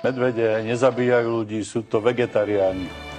Medvede nezabíjajú ľudí, sú to vegetariáni.